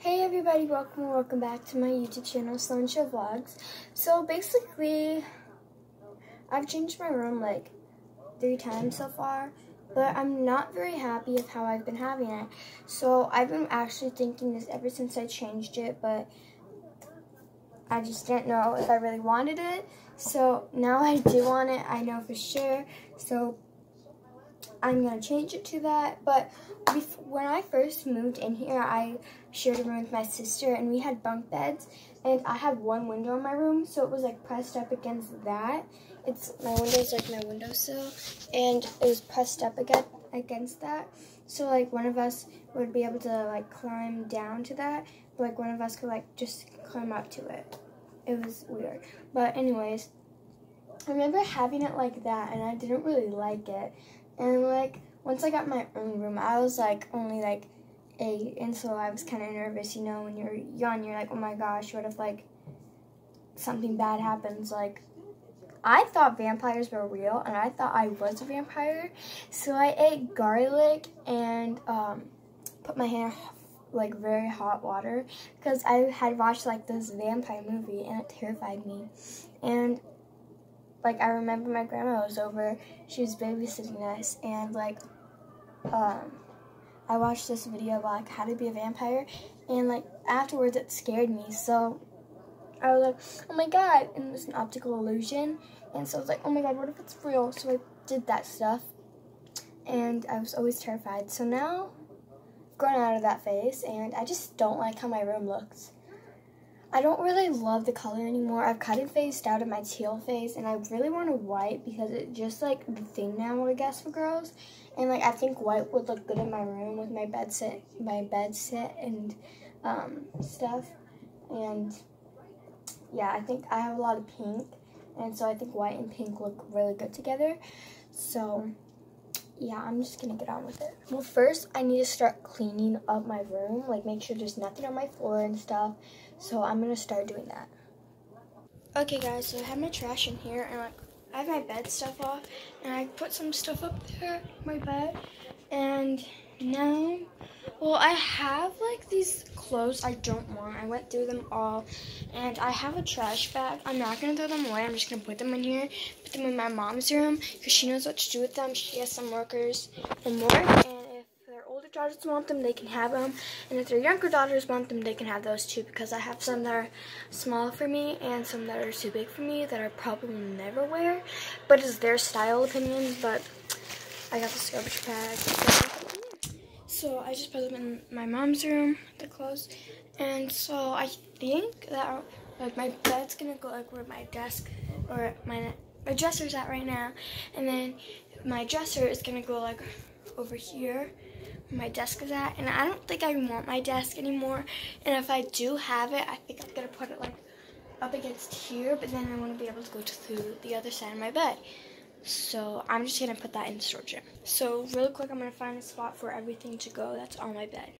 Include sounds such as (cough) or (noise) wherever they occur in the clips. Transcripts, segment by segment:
Hey everybody, welcome or welcome back to my YouTube channel, Sloan Schro Vlogs. So basically, I've changed my room like three times so far, but I'm not very happy with how I've been having it. So I've been actually thinking this ever since I changed it, but I just didn't know if I really wanted it. So now I do want it, I know for sure. So I'm gonna change it to that. But when I first moved in here, I shared a room with my sister, and we had bunk beds. And I had one window in my room, so it was like pressed up against that. It's my window's like my windowsill, and it was pressed up against against that. So like one of us would be able to like climb down to that, but like one of us could like just climb up to it. It was weird. But anyways, I remember having it like that, and I didn't really like it. And like once I got my own room, I was like only like eight, and so I was kind of nervous. You know, when you're young, you're like, oh my gosh, what if like something bad happens? Like I thought vampires were real, and I thought I was a vampire, so I ate garlic and um, put my hair like very hot water because I had watched like this vampire movie and it terrified me. And like I remember my grandma was over, she was babysitting us, and like um, I watched this video about like how to be a vampire, and like afterwards it scared me. So I was like, oh my god, and it was an optical illusion, and so I was like, oh my god, what if it's real? So I did that stuff, and I was always terrified. So now, I've grown out of that phase, and I just don't like how my room looks. I don't really love the color anymore. I've kind of phased out of my teal phase, and I really want a white because it's just like the thing now, I guess, for girls. And like I think white would look good in my room with my bed set, my bed set and um, stuff. And yeah, I think I have a lot of pink, and so I think white and pink look really good together. So yeah, I'm just gonna get on with it. Well, first I need to start cleaning up my room, like make sure there's nothing on my floor and stuff. So I'm gonna start doing that. Okay guys, so I have my trash in here and like I have my bed stuff off and I put some stuff up there, my bed, and now, well I have like these clothes I don't want. I went through them all and I have a trash bag. I'm not gonna throw them away, I'm just gonna put them in here, put them in my mom's room because she knows what to do with them. She has some workers and more. And daughters want them, they can have them. And if their younger daughters want them, they can have those too because I have some that are small for me and some that are too big for me that I probably never wear. But it's their style opinion, but I got this garbage bag. So I just put them in my mom's room, the clothes. And so I think that like my bed's gonna go like where my desk or my my dresser's at right now. And then my dresser is gonna go like over here my desk is at. And I don't think I want my desk anymore. And if I do have it, I think I'm to put it like up against here. But then I want to be able to go to the other side of my bed. So I'm just to put that in storage. So really quick, I'm to find a spot for everything to go that's on my bed.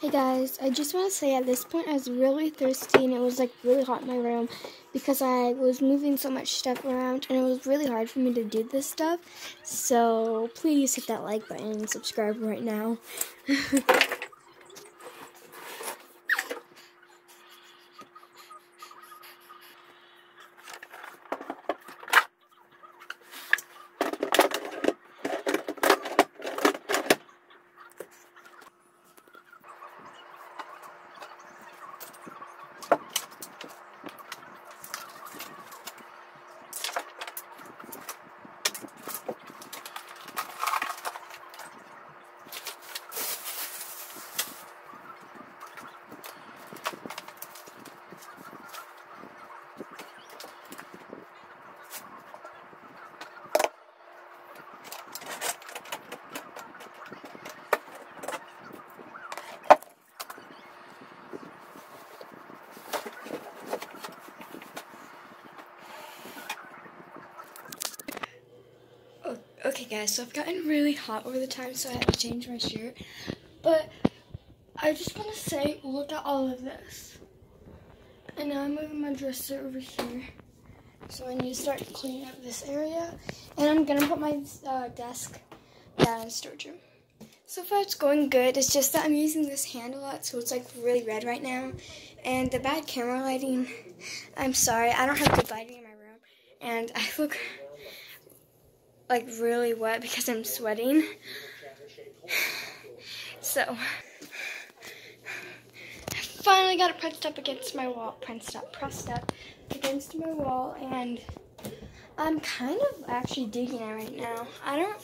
Hey guys, I just want to say at this point I was really thirsty and it was like really hot in my room because I was moving so much stuff around and it was really hard for me to do this stuff. So please hit that like button and subscribe right now. (laughs) Okay guys, so I've gotten really hot over the time, so I had to change my shirt. But I just want to say, look at all of this. And now I'm moving my dresser over here. So I need to start cleaning up this area. And I'm going to put my uh, desk down in the storage room. So far it's going good. It's just that I'm using this hand a lot, so it's like really red right now. And the bad camera lighting, I'm sorry, I don't have good lighting in my room. And I look like really wet because I'm sweating. So, I finally got it pressed up against my wall, pressed up, pressed up against my wall, and I'm kind of actually digging it right now. I don't,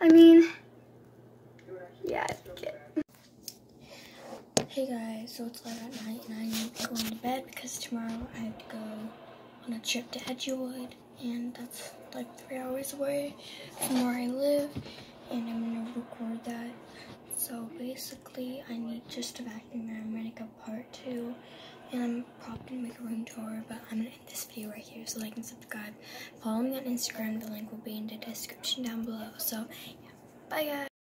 I mean, yeah, I like it. Hey guys, so it's late at night and I am going to bed because tomorrow I have to go on a trip to Edgewood and that's like three hours away from where I live and I'm gonna record that. So basically I need just to vacuum and I'm gonna go part two and I'm probably gonna make a room tour but I'm gonna end this video right here so like and subscribe. Follow me on Instagram, the link will be in the description down below. So yeah, bye guys.